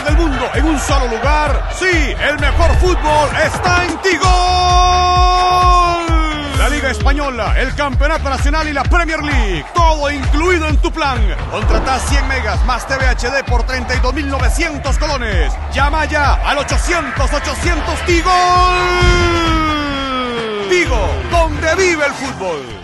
del mundo en un solo lugar. Sí, el mejor fútbol está en Tigo. La Liga Española, el Campeonato Nacional y la Premier League. Todo incluido en tu plan. Contrata 100 megas más TV HD por 32.900 colones. Llama ya al 800-800 Tigo. Tigo, donde vive el fútbol.